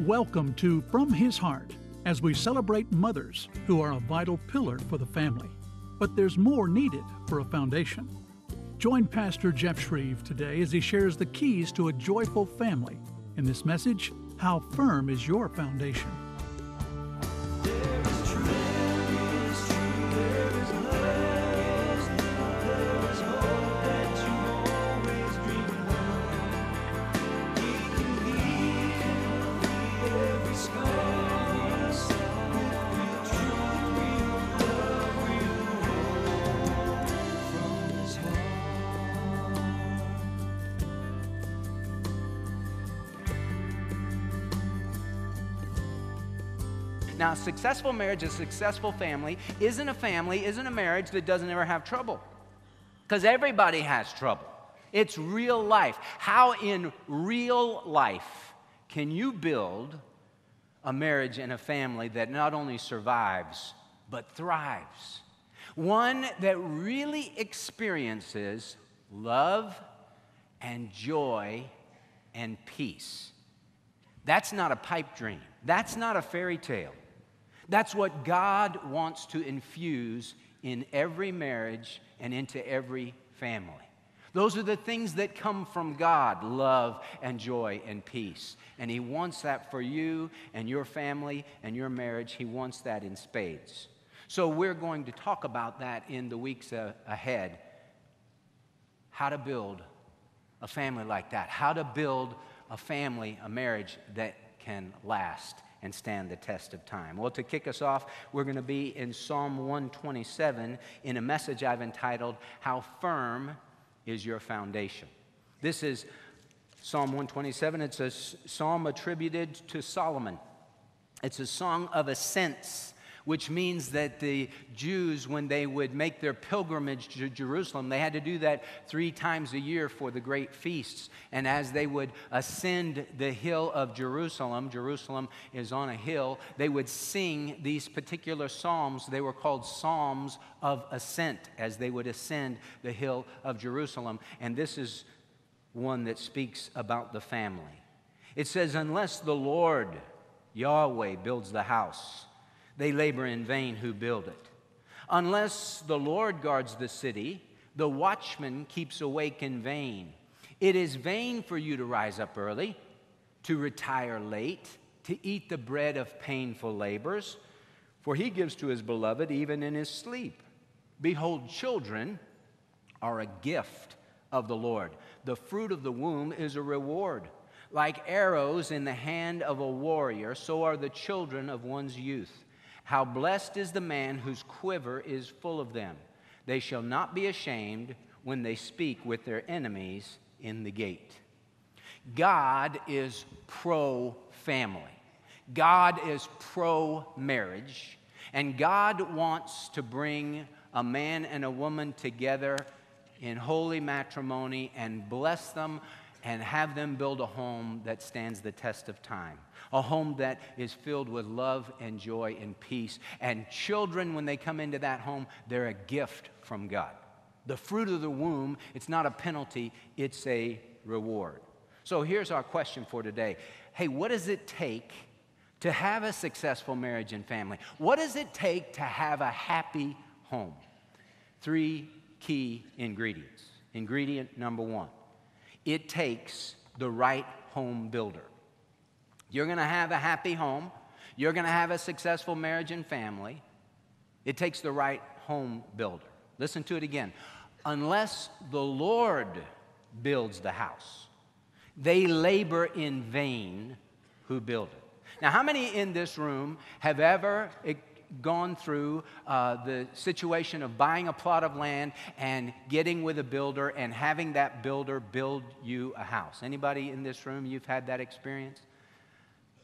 Welcome to From His Heart as we celebrate mothers who are a vital pillar for the family. But there's more needed for a foundation. Join Pastor Jeff Schreve today as he shares the keys to a joyful family. In this message, How Firm is Your Foundation? Successful marriage, a successful family, isn't a family, isn't a marriage that doesn't ever have trouble. Because everybody has trouble. It's real life. How in real life can you build a marriage and a family that not only survives, but thrives? One that really experiences love and joy and peace. That's not a pipe dream. That's not a fairy tale. That's what God wants to infuse in every marriage and into every family. Those are the things that come from God love and joy and peace. And He wants that for you and your family and your marriage. He wants that in spades. So, we're going to talk about that in the weeks uh, ahead. How to build a family like that, how to build a family, a marriage that can last and stand the test of time. Well, to kick us off, we're going to be in Psalm 127 in a message I've entitled, How Firm is Your Foundation? This is Psalm 127. It's a psalm attributed to Solomon. It's a song of ascents which means that the Jews, when they would make their pilgrimage to Jerusalem, they had to do that three times a year for the great feasts. And as they would ascend the hill of Jerusalem, Jerusalem is on a hill, they would sing these particular psalms. They were called Psalms of Ascent as they would ascend the hill of Jerusalem. And this is one that speaks about the family. It says, Unless the Lord, Yahweh, builds the house, they labor in vain who build it. Unless the Lord guards the city, the watchman keeps awake in vain. It is vain for you to rise up early, to retire late, to eat the bread of painful labors, for he gives to his beloved even in his sleep. Behold, children are a gift of the Lord. The fruit of the womb is a reward. Like arrows in the hand of a warrior, so are the children of one's youth. How blessed is the man whose quiver is full of them. They shall not be ashamed when they speak with their enemies in the gate. God is pro family, God is pro marriage, and God wants to bring a man and a woman together in holy matrimony and bless them and have them build a home that stands the test of time. A home that is filled with love and joy and peace. And children, when they come into that home, they're a gift from God. The fruit of the womb, it's not a penalty, it's a reward. So here's our question for today Hey, what does it take to have a successful marriage and family? What does it take to have a happy home? Three key ingredients. Ingredient number one it takes the right home builder. You're going to have a happy home, you're going to have a successful marriage and family. It takes the right home builder. Listen to it again. Unless the Lord builds the house, they labor in vain who build it. Now, how many in this room have ever gone through uh, the situation of buying a plot of land and getting with a builder and having that builder build you a house. Anybody in this room, you've had that experience?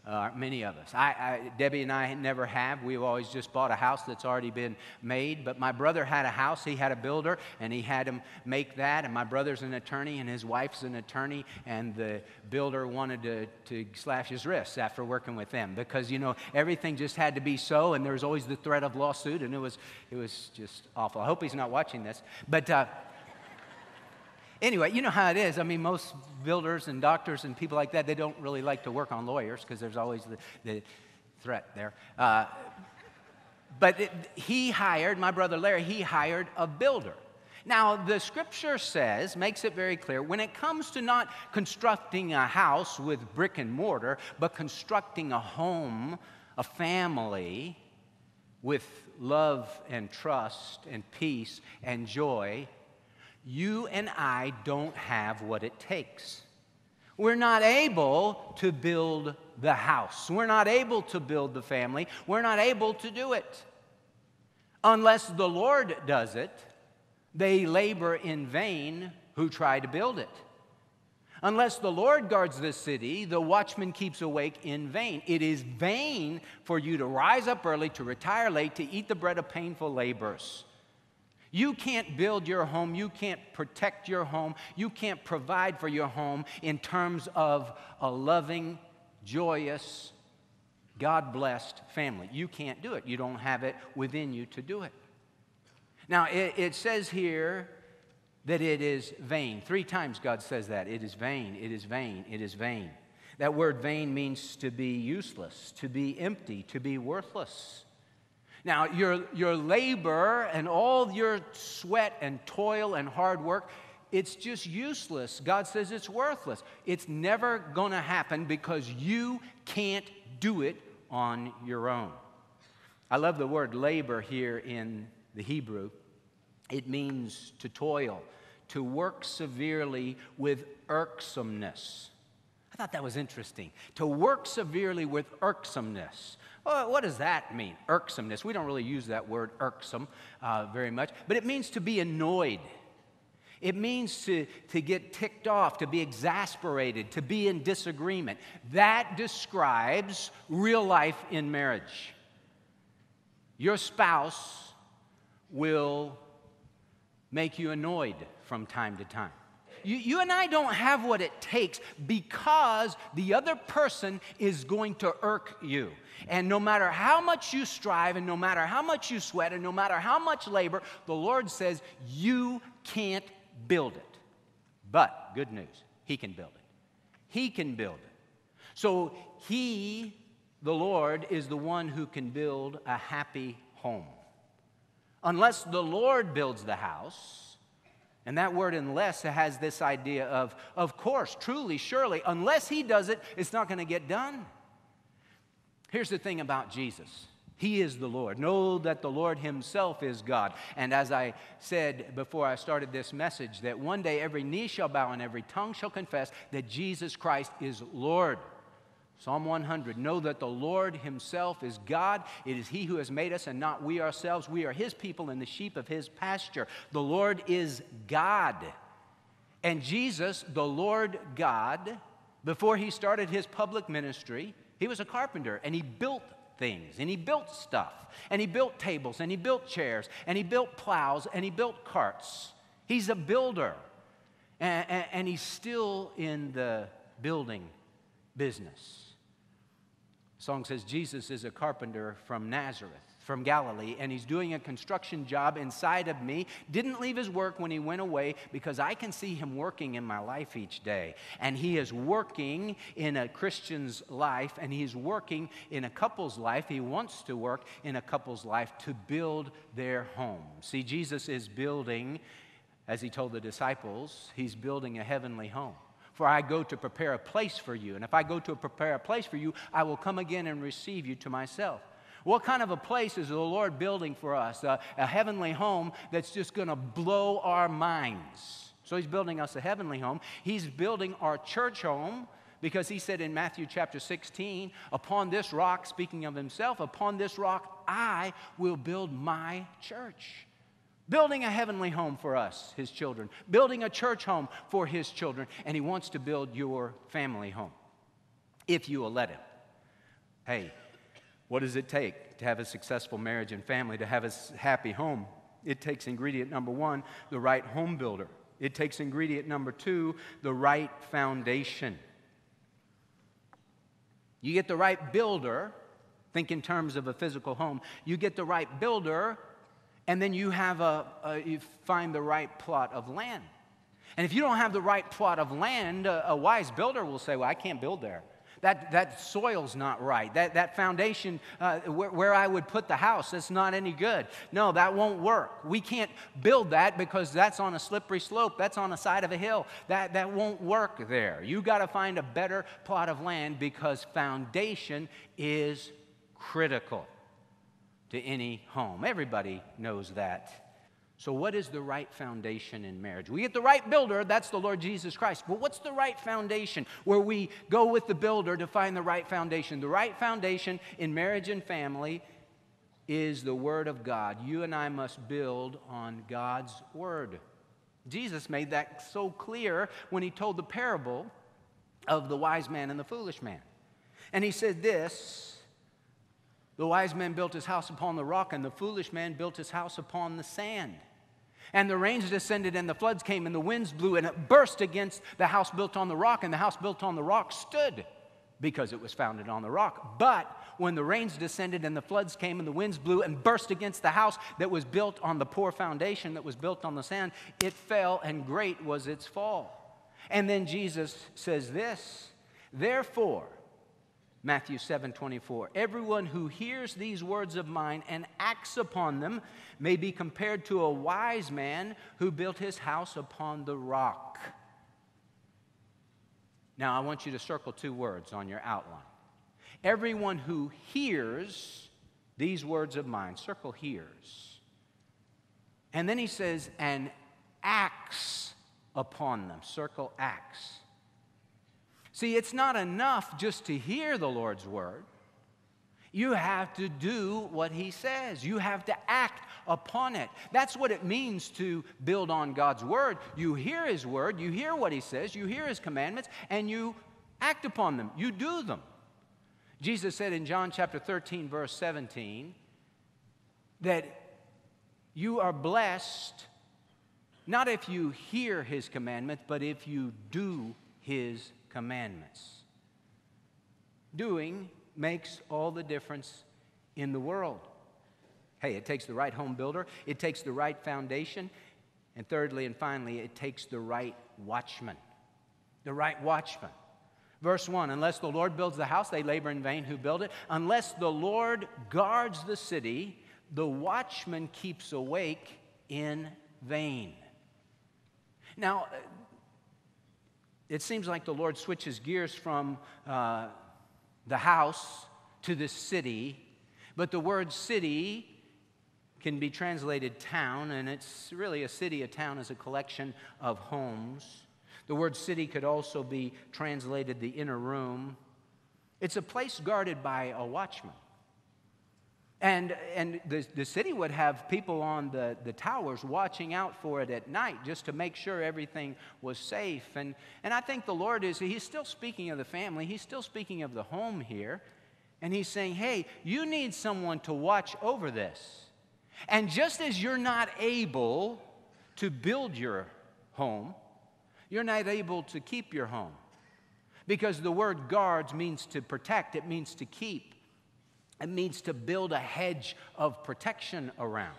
Uh, many of us. I, I, Debbie and I never have. We've always just bought a house that's already been made. But my brother had a house. He had a builder, and he had him make that. And my brother's an attorney, and his wife's an attorney. And the builder wanted to, to slash his wrists after working with them because, you know, everything just had to be so. And there was always the threat of lawsuit, and it was, it was just awful. I hope he's not watching this. But. Uh, Anyway, you know how it is. I mean, most builders and doctors and people like that, they don't really like to work on lawyers because there's always the, the threat there. Uh, but it, he hired, my brother Larry, he hired a builder. Now, the scripture says, makes it very clear, when it comes to not constructing a house with brick and mortar, but constructing a home, a family with love and trust and peace and joy, you and I don't have what it takes. We're not able to build the house. We're not able to build the family. We're not able to do it. Unless the Lord does it, they labor in vain who try to build it. Unless the Lord guards the city, the watchman keeps awake in vain. It is vain for you to rise up early, to retire late, to eat the bread of painful labors. You can't build your home, you can't protect your home, you can't provide for your home in terms of a loving, joyous, God blessed family. You can't do it. You don't have it within you to do it. Now, it, it, says here that it is vain. Three times God says that. It is vain, it is vain, it is vain. That word vain means to be useless, to be empty, to be worthless. Now, your, your labor and all your sweat and toil and hard work, it's just useless. God says it's worthless. It's never going to happen because you can't do it on your own. I love the word labor here in the Hebrew. It means to toil, to work severely with irksomeness. I thought that was interesting. To work severely with irksomeness. Well, what does that mean? Irksomeness. We don't really use that word irksome uh, very much, but it means to be annoyed. It means to, to get ticked off, to be exasperated, to be in disagreement. That describes real life in marriage. Your spouse will make you annoyed from time to time. You, you, and I don't have what it takes because the other person is going to irk you. And no matter how much you strive, and no matter how much you sweat, and no matter how much labor, the Lord says you can't build it. But, good news, He can build it. He can build it. So, He, the Lord, is the one who can build a happy home. Unless the Lord builds the house, and that word unless has this idea of, of course, truly, surely, unless He does it, it's not going to get done. Here's the thing about Jesus he is the Lord. Know that the Lord Himself is God. And as I said before I started this message, that one day every knee shall bow and every tongue shall confess that Jesus Christ is Lord. Psalm 100 Know that the Lord Himself is God. It is He who has made us and not we ourselves. We are His people and the sheep of His pasture. The Lord is God. And Jesus, the Lord God, before He started His public ministry, He was a carpenter and He built things and he built stuff and he built tables and he built chairs and he built plows and he built carts. He's a builder and, and, and he's still in the building business. Song says Jesus is a carpenter from Nazareth from Galilee, and he's doing a construction job inside of me. Didn't leave his work when he went away because I can see him working in my life each day. And he is working in a Christian's life, and he's working in a couple's life. He wants to work in a couple's life to build their home. See, Jesus is building, as he told the disciples, he's building a heavenly home. For I go to prepare a place for you. And if I go to prepare a place for you, I will come again and receive you to myself. What kind of a place is the Lord building for us? A, a heavenly home that's just going to blow our minds. So He's building us a heavenly home. He's building our church home because He said in Matthew chapter 16, Upon this rock, speaking of Himself, upon this rock I will build my church. Building a heavenly home for us, His children. Building a church home for His children. And He wants to build your family home if you will let Him. Hey, what does it take to have a successful marriage and family, to have a happy home? It takes ingredient number one, the right home builder. It takes ingredient number two, the right foundation. You get the right builder, think in terms of a physical home. You get the right builder, and then you have a, a you find the right plot of land. And if you don't have the right plot of land, a, a wise builder will say, Well, I can't build there. That, that soil's not right. That, that foundation uh, where, where I would put the house, that's not any good. No, that won't work. We can't build that because that's on a slippery slope. That's on the side of a hill. That, that won't work there. You got to find a better plot of land because foundation is critical to any home. Everybody knows that. So, what is the right foundation in marriage? We get the right builder, that's the Lord Jesus Christ. But what's the right foundation where we go with the builder to find the right foundation? The right foundation in marriage and family is the Word of God. You and I must build on God's Word. Jesus made that so clear when he told the parable of the wise man and the foolish man. And he said this the wise man built his house upon the rock, and the foolish man built his house upon the sand. And the rains descended, and the floods came, and the winds blew, and it burst against the house built on the rock, and the house built on the rock stood because it was founded on the rock. But when the rains descended, and the floods came, and the winds blew, and burst against the house that was built on the poor foundation, that was built on the sand, it fell, and great was its fall. And then Jesus says this Therefore, Matthew 7 24. Everyone who hears these words of mine and acts upon them may be compared to a wise man who built his house upon the rock. Now, I want you to circle two words on your outline. Everyone who hears these words of mine, circle hears. And then he says, and acts upon them, circle acts. See, it's not enough just to hear the Lord's word. You have to do what he says. You have to act upon it. That's what it means to build on God's word. You hear his word, you hear what he says, you hear his commandments, and you act upon them. You do them. Jesus said in John chapter 13, verse 17, that you are blessed not if you hear his commandments, but if you do his commandments. Doing makes all the difference in the world. Hey, it takes the right home builder, it takes the right foundation, and thirdly and finally, it takes the right watchman. The right watchman. Verse 1 Unless the Lord builds the house, they labor in vain who build it. Unless the Lord guards the city, the watchman keeps awake in vain. Now, it seems like the Lord switches gears from uh, the house to the city, but the word city can be translated town, and it's really a city. A town is a collection of homes. The word city could also be translated the inner room. It's a place guarded by a watchman. And, and the, the city would have people on the, the towers watching out for it at night just to make sure everything was safe. And, and I think the Lord is, He's still speaking of the family, He's still speaking of the home here. And He's saying, hey, you need someone to watch over this. And just as you're not able to build your home, you're not able to keep your home. Because the word guards means to protect, it means to keep. It means to build a hedge of protection around.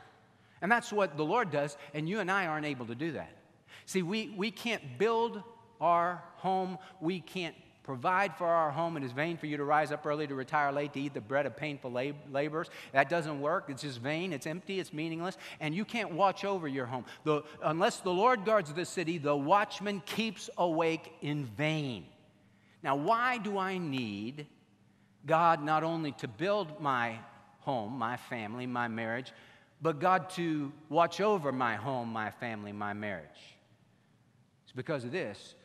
And that's what the Lord does, and you and I aren't able to do that. See, we, we can't build our home, we can't provide for our home. It is vain for you to rise up early, to retire late, to eat the bread of painful lab- labors. That doesn't work. It's just vain, it's empty, it's meaningless, and you can't watch over your home. The, unless the Lord guards the city, the watchman keeps awake in vain. Now, why do I need God not only to build my home, my family, my marriage, but God to watch over my home, my family, my marriage. It's because of this.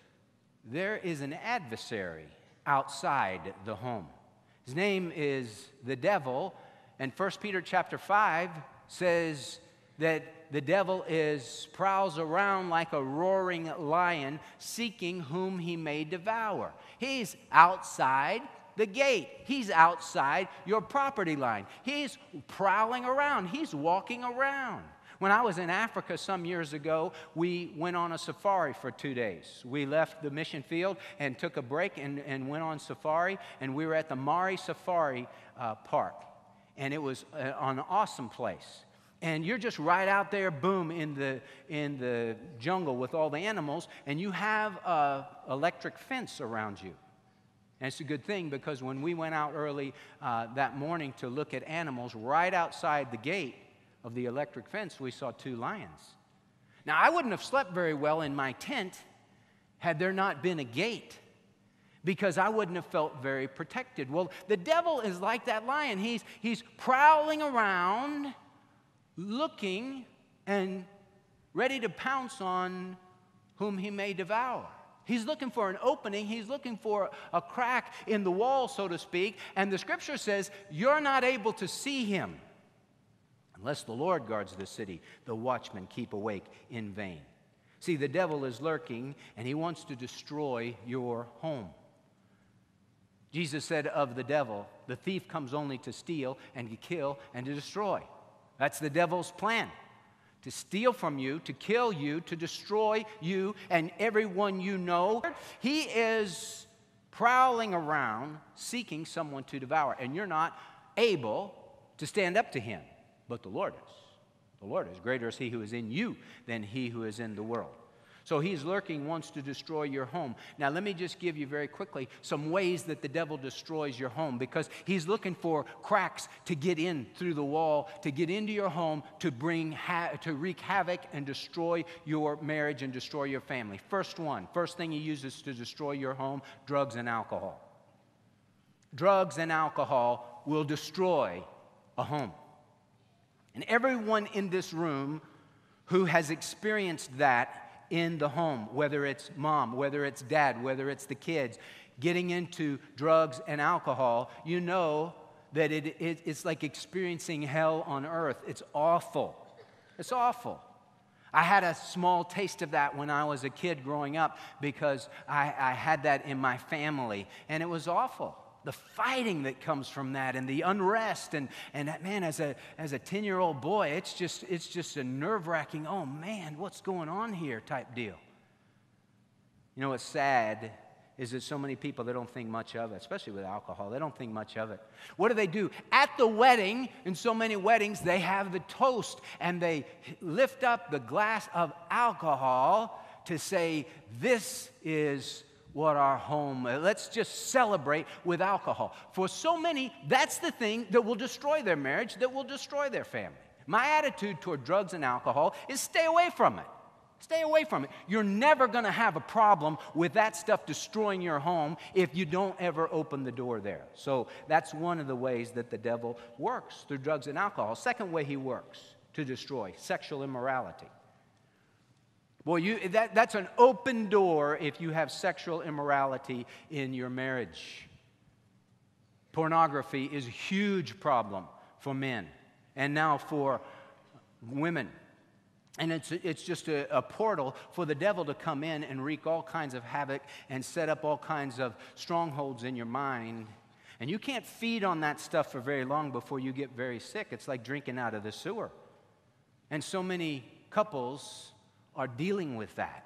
There is an adversary outside the home. His name is the devil, and 1 Peter chapter 5 says that the devil is prowls around like a roaring lion seeking whom he may devour. He's outside the gate. He's outside your property line. He's prowling around. He's walking around. When I was in Africa some years ago, we went on a safari for two days. We left the mission field and took a break and, and went on safari, and we were at the Mari Safari uh, Park. And it was uh, an awesome place. and you're just right out there, boom, in the, in the jungle with all the animals, and you have an electric fence around you. And it's a good thing because when we went out early uh, that morning to look at animals, right outside the gate of the electric fence, we saw two lions. Now, I wouldn't have slept very well in my tent had there not been a gate because I wouldn't have felt very protected. Well, the devil is like that lion. He's, he's prowling around, looking and ready to pounce on whom he may devour. He's looking for an opening. He's looking for a crack in the wall, so to speak. And the scripture says, You're not able to see him. Unless the Lord guards the city, the watchmen keep awake in vain. See, the devil is lurking and he wants to destroy your home. Jesus said of the devil, The thief comes only to steal and to kill and to destroy. That's the devil's plan to steal from you, to kill you, to destroy you and everyone you know. He is prowling around seeking someone to devour, and you're not able to stand up to him, but the Lord is. The Lord is. Greater is he who is in you than he who is in the world. So he's lurking, wants to destroy your home. Now, let me just give you very quickly some ways that the devil destroys your home because he's looking for cracks to get in through the wall, to get into your home, to bring ha- to wreak havoc and destroy your marriage and destroy your family. First one, first thing he uses to destroy your home drugs and alcohol. Drugs and alcohol will destroy a home. And everyone in this room who has experienced that in the home, whether it's mom, whether it's dad, whether it's the kids, getting into drugs and alcohol, you know that it, it, it's like experiencing hell on earth. It's awful. It's awful. I had a small taste of that when I was a kid growing up because I, I had that in my family, and it was awful the fighting that comes from that and the unrest. And, and man as a as a 10 year old boy it's just it's just a nerve-wracking oh man what's going on here type deal. You know what's sad is that so many people they don't think much of it especially with alcohol they don't think much of it. What do they do? At the wedding in so many weddings they have the toast and they lift up the glass of alcohol to say this is what our home, uh, let's just celebrate with alcohol. For so many, that's the thing that will destroy their marriage, that will destroy their family. My attitude toward drugs and alcohol is stay away from it. Stay away from it. You're never going to have a problem with that stuff destroying your home if you don't ever open the door there. So that's one of the ways that the devil works through drugs and alcohol. Second way he works to destroy sexual immorality. Boy, you, that, that's an open door if you have sexual immorality in your marriage. Pornography is a huge problem for men and now for women. And it's, it's just a, a, portal for the devil to come in and wreak all kinds of havoc and set up all kinds of strongholds in your mind. And you can't feed on that stuff for very long before you get very sick. It's like drinking out of the sewer. And so many couples are dealing with that.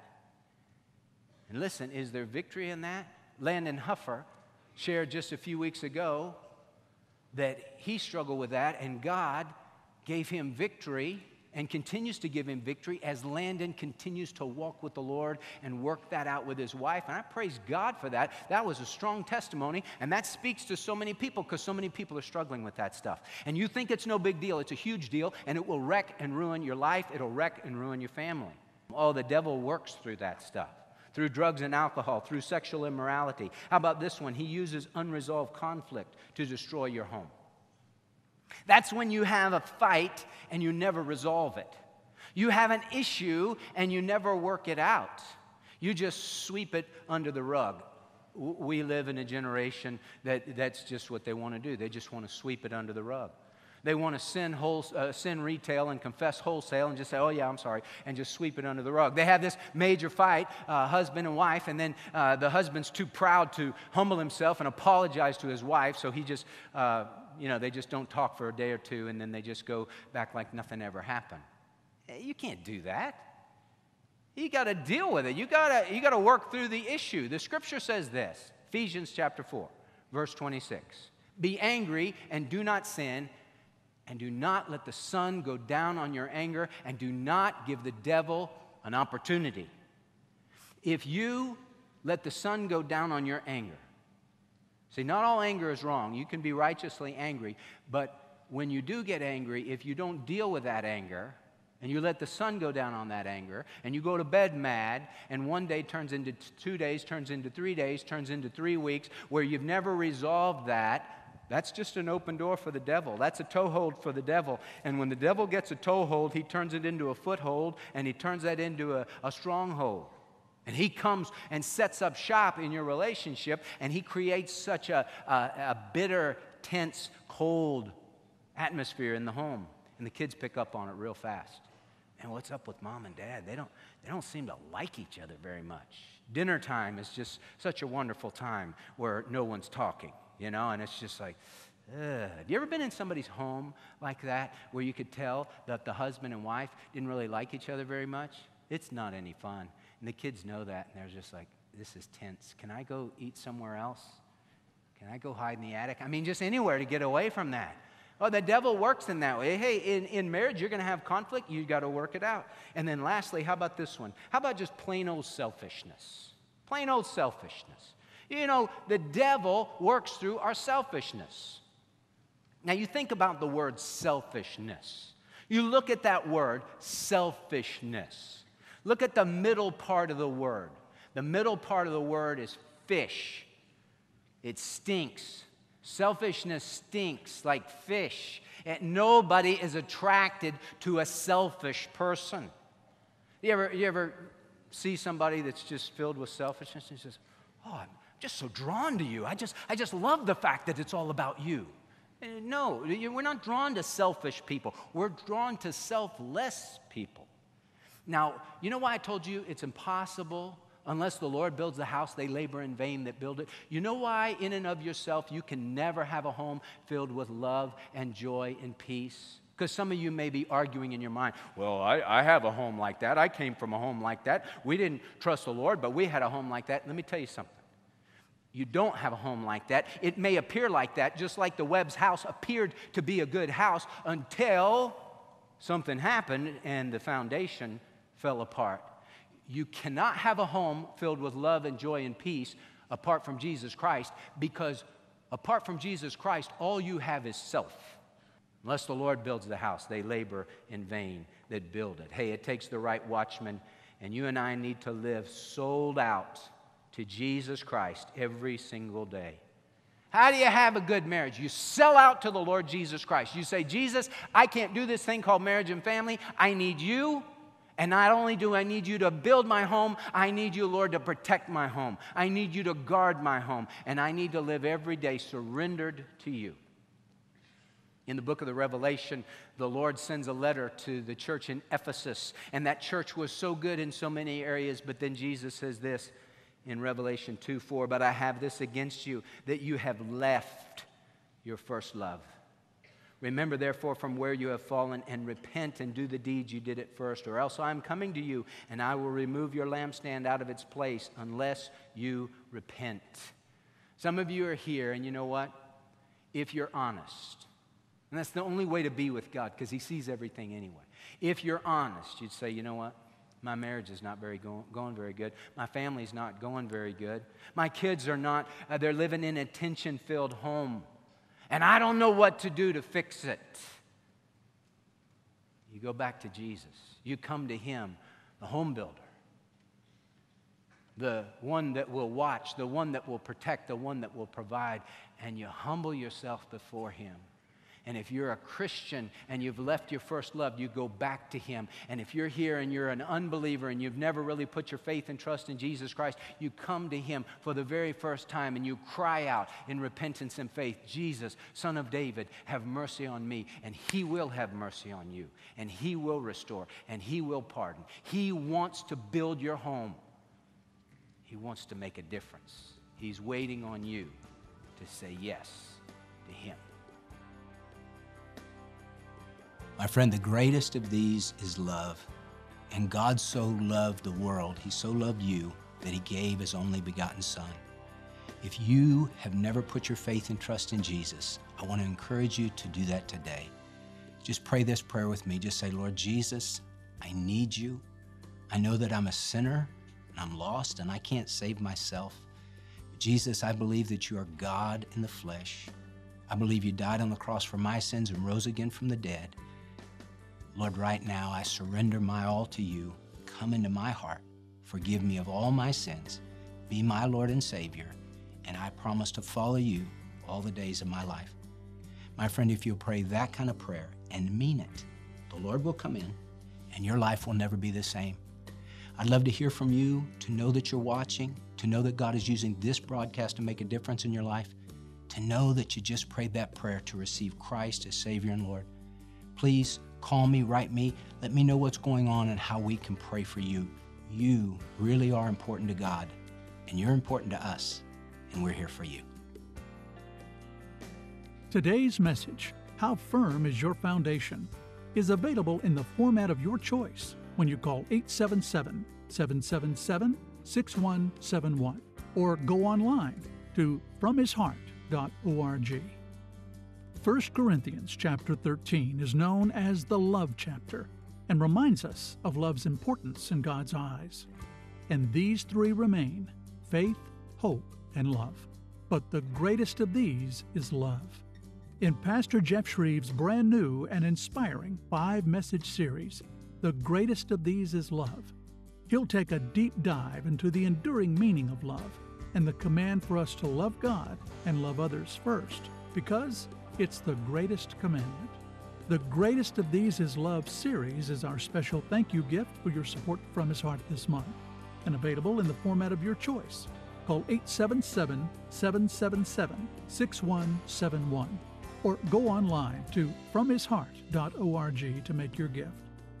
And listen, is there victory in that? Landon Huffer shared just a few weeks ago that he struggled with that, and God gave him victory and continues to give him victory as Landon continues to walk with the Lord and work that out with his wife. And I praise God for that. That was a strong testimony, and that speaks to so many people because so many people are struggling with that stuff. And you think it's no big deal, it's a huge deal, and it will wreck and ruin your life, it'll wreck and ruin your family. Oh, the devil works through that stuff through drugs and alcohol, through sexual immorality. How about this one? He uses unresolved conflict to destroy your home. That's when you have a fight and you never resolve it. You have an issue and you never work it out. You just sweep it under the rug. We live in a generation that that's just what they want to do. They just want to sweep it under the rug. They want to sin, whole, uh, sin retail and confess wholesale and just say, oh, yeah, I'm sorry, and just sweep it under the rug. They have this major fight, uh, husband and wife, and then uh, the husband's too proud to humble himself and apologize to his wife, so he just, uh, you know, they just don't talk for a day or two, and then they just go back like nothing ever happened. Eh, you can't do that. You got to deal with it. You got to you got to work through the issue. The scripture says this, Ephesians chapter 4, verse 26. Be angry and do not sin and do not let the sun go down on your anger, and do not give the devil an opportunity. If you let the sun go down on your anger, see, not all anger is wrong. You can be righteously angry, but when you do get angry, if you don't deal with that anger, and you let the sun go down on that anger, and you go to bed mad, and one day turns into two days, turns into three days, turns into three weeks, where you've never resolved that, that's just an open door for the devil. That's a toehold for the devil. And when the devil gets a toehold, he turns it into a foothold and he turns that into a, a stronghold. And he comes and sets up shop in your relationship and he creates such a, a, a bitter, tense, cold atmosphere in the home. And the kids pick up on it real fast. And what's up with mom and dad? They don't, they don't seem to like each other very much. Dinner time is just such a wonderful time where no one's talking you know, and it's just like, Ugh. Have you ever been in somebody's home like that where you could tell that the husband and wife didn't really like each other very much? It's not any fun. And the kids know that, and they're just like, this is tense. Can I go eat somewhere else? Can I go hide in the attic? I mean, just anywhere to get away from that. Oh, the devil works in that way. Hey, in, in marriage, you're going to have conflict. you got to work it out. And then lastly, how about this one? How about just plain old selfishness? Plain old selfishness. You know, the devil works through our selfishness. Now, you think about the word selfishness. You look at that word, selfishness. Look at the middle part of the word. The middle part of the word is fish. It stinks. Selfishness stinks like fish. And nobody is attracted to a selfish person. You ever, you ever see somebody that's just filled with selfishness and says, Oh, just so drawn to you. I just, I just love the fact that it's all about you. Eh, no, we're not drawn to selfish people. We're drawn to selfless people. Now, you know why I told you it's impossible unless the Lord builds the house, they labor in vain that build it. You know why, in and of yourself, you can never have a home filled with love and joy and peace? Because some of you may be arguing in your mind, well, I, I, have a home like that. I came from a home like that. We didn't trust the Lord, but we had a home like that. Let me tell you something. You don't have a home like that. It may appear like that, just like the Webb's house appeared to be a good house until something happened and the foundation fell apart. You cannot have a home filled with love and joy and peace apart from Jesus Christ because apart from Jesus Christ, all you have is self. Unless the Lord builds the house, they labor in vain that build it. Hey, it takes the right watchman, and you and I need to live sold out to Jesus Christ every single day. How do you have a good marriage? You sell out to the Lord Jesus Christ. You say, Jesus, I can't do this thing called marriage and family. I need you. And not only do I need you to build my home, I need you, Lord, to protect my home. I need you to guard my home. And I need to live every day surrendered to you. In the book of the Revelation, the Lord sends a letter to the church in Ephesus. And that church was so good in so many areas, but then Jesus says this in Revelation 2 4. But I have this against you, that you have left your first love. Remember, therefore, from where you have fallen, and repent and do the deeds you did at first, or else I am coming to you, and I will remove your lampstand out of its place unless you repent. Some of you are here, and you know what? If you're honest, and that's the only way to be with God because He sees everything anyway. If you're honest, you'd say, you know what? My marriage is not very go- going very good. My family's not going very good. My kids are not, uh, they're living in a tension filled home. And I don't know what to do to fix it. You go back to Jesus. You come to Him, the home builder, the one that will watch, the one that will protect, the one that will provide, and you humble yourself before Him. And if you're a Christian and you've left your first love, you go back to Him. And if you're here and you're an unbeliever and you've never really put your faith and trust in Jesus Christ, you come to Him for the very first time and you cry out in repentance and faith Jesus, Son of David, have mercy on me. And He will have mercy on you. And He will restore. And He will pardon. He wants to build your home, He wants to make a difference. He's waiting on you to say yes to Him. My friend, the greatest of these is love. And God so loved the world, He so loved you, that He gave His only begotten Son. If you have never put your faith and trust in Jesus, I want to encourage you to do that today. just pray this prayer with me. Just say, Lord Jesus, I need you. I know that I'm a sinner and I'm lost and I can't save myself. Jesus, I believe that you are God in the flesh. I believe you died on the cross for my sins and rose again from the dead. Lord, right now I surrender my all to you. Come into my heart. Forgive me of all my sins. Be my Lord and Savior. And I promise to follow you all the days of my life. My friend, if you'll pray that kind of prayer and mean it, the Lord will come in and your life will never be the same. I'd love to hear from you, to know that you're watching, to know that God is using this broadcast to make a difference in your life, to know that you just prayed that prayer to receive Christ as Savior and Lord. Please call me, write me, let me know what's going on and how we can pray for you. You really are important to God, and you're important to us, and we're here for you. Today's message, How Firm is Your Foundation, is available in the format of your choice when you call 877 777 6171 or go online to fromhisheart.org. 1 Corinthians chapter 13 is known as the love chapter and reminds us of love's importance in God's eyes. And these three remain faith, hope, and love. But the greatest of these is love. In Pastor Jeff Schreve's brand new and inspiring five message series, The Greatest of These is Love, he'll take a deep dive into the enduring meaning of love and the command for us to love God and love others first, because it's the greatest commandment. The greatest of these is love series is our special thank you gift for your support from his heart this month and available in the format of your choice. Call 877 777 6171 or go online to fromhisheart.org to make your gift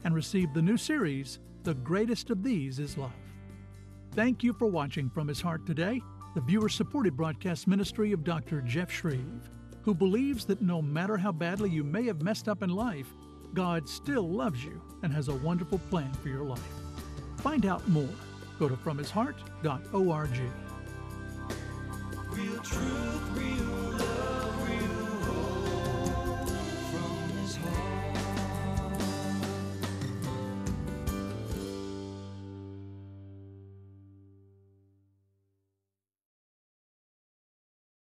and receive the new series, The Greatest of These is Love. Thank you for watching From His Heart today, the viewer supported broadcast ministry of Dr. Jeff Schreve, who believes that no matter how badly you may have messed up in life, God still loves you and has a wonderful plan for your life. Find out more. Go to fromhisheart.org. Real truth.